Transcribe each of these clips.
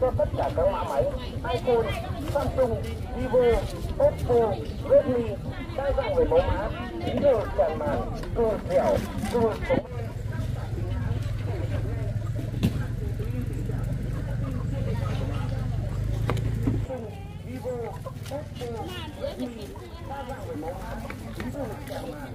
cho tất cả các mã máy iPhone, Samsung, Vivo, Oppo, Redmi đa dạng về mẫu mã, kính cường tràn màn, cơ dẻo, cơ sống. Vivo, Oppo, Redmi đa dạng về mẫu mã, kính cường tràn màn,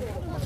Dạ,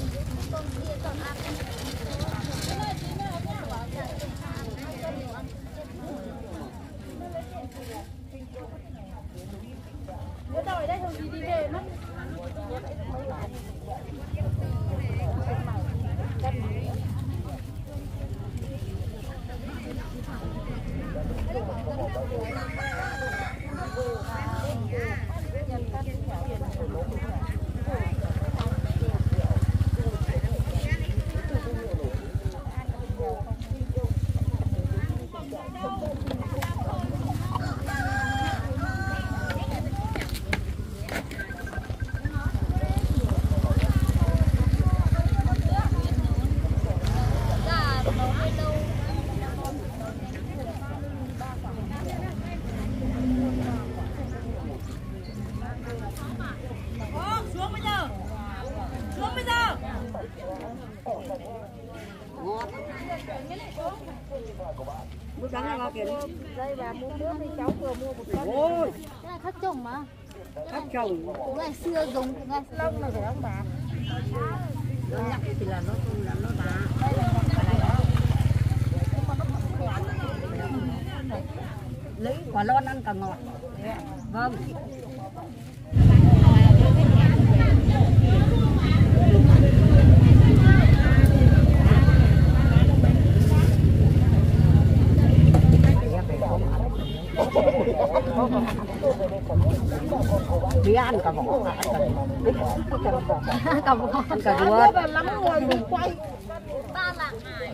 mua nước thì cháu vừa mua một cân. Ôi. Cái này thắt chồng mà. Các chồng. Cũng ngày xưa dùng ngày lông này phải không bà. Nó nhặt thì là nó là nó đá lấy quả lon ăn càng ngọt. Vâng đi ăn cả vỏ. Con ăn cả ruột lắm người mình quay Ba lạng hải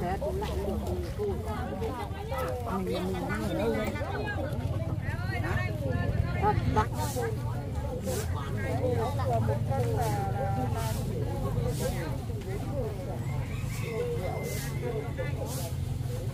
thế cũng lạnh được bắt ở mình. Không, không đến đấy đâu Răng ở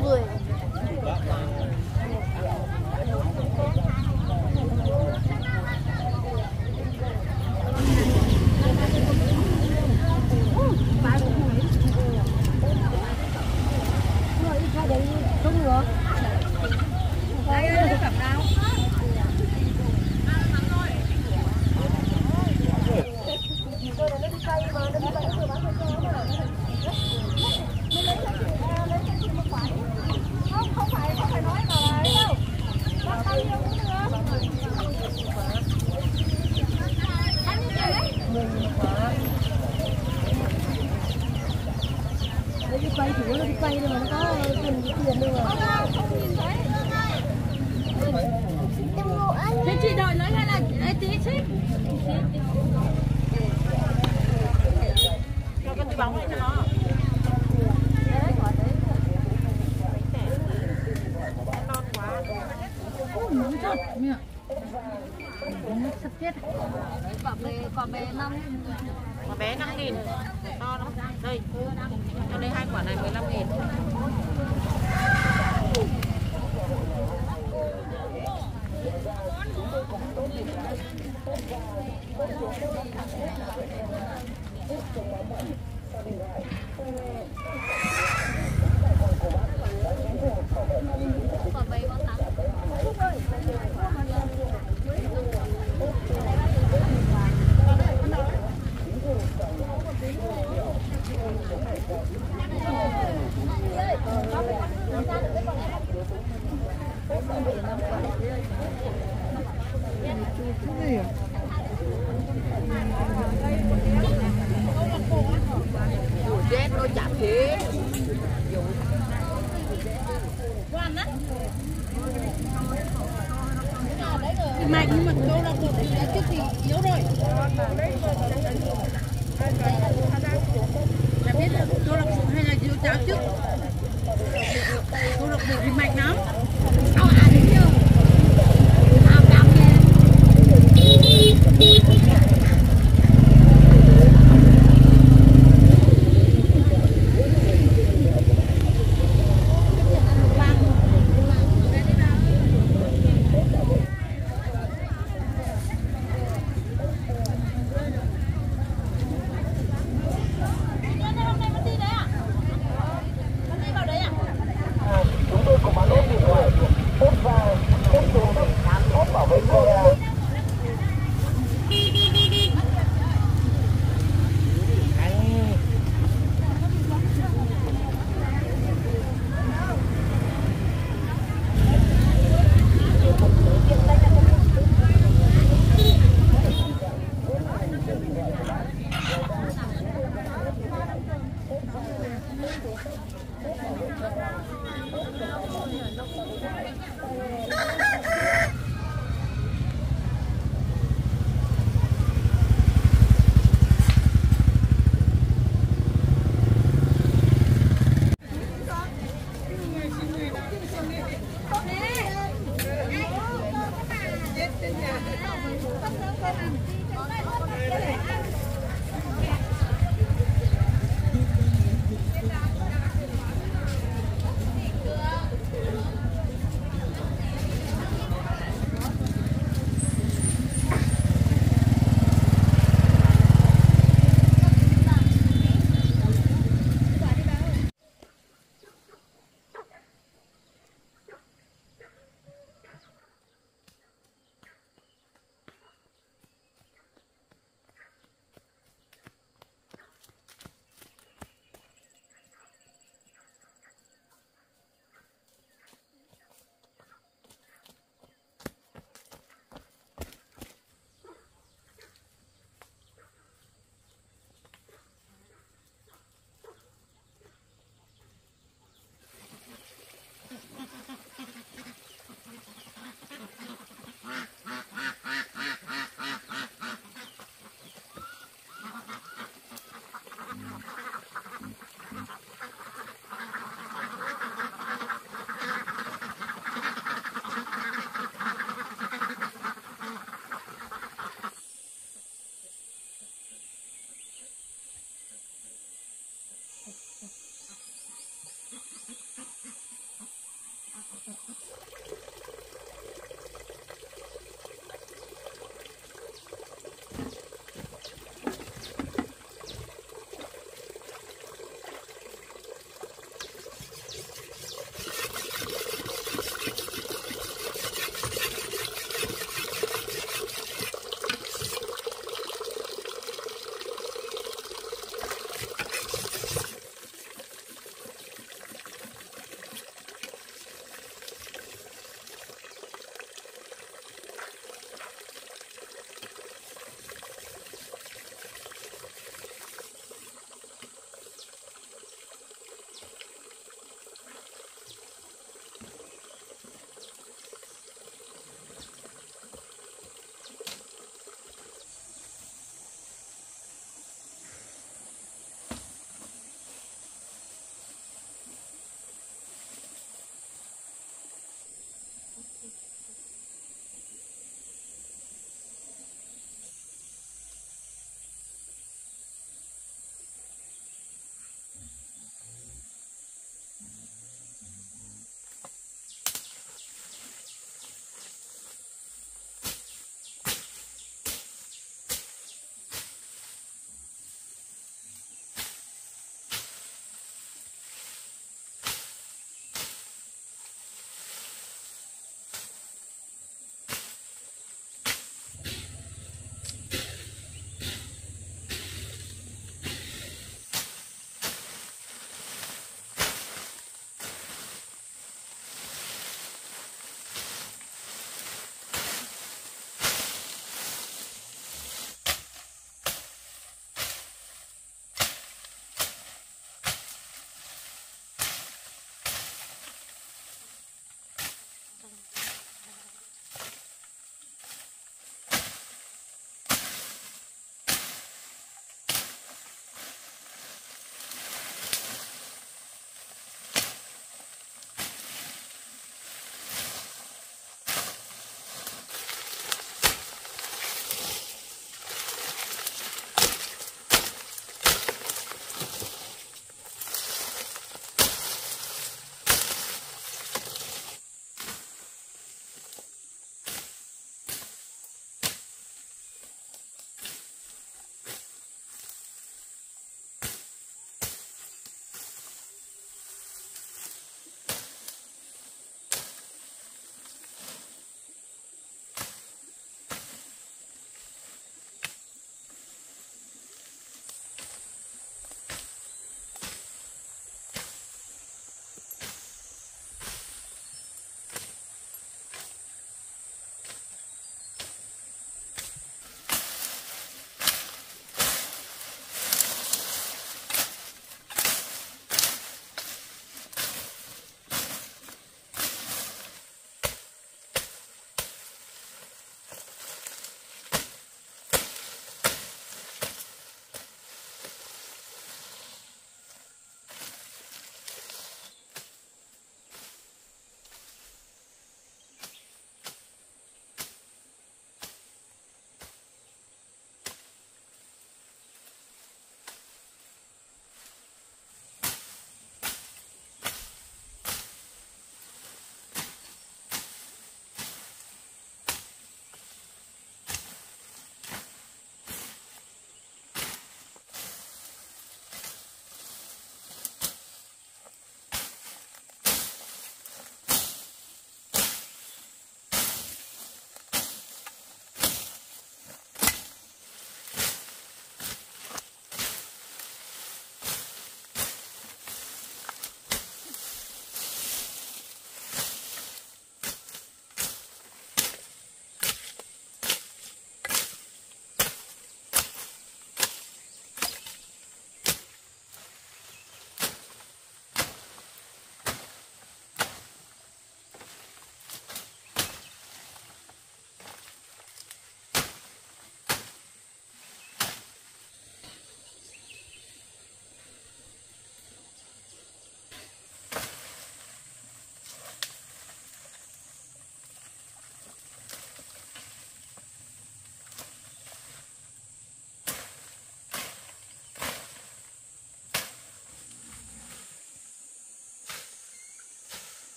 对。Quả bề, quả bề năm Quả bé 5 nghìn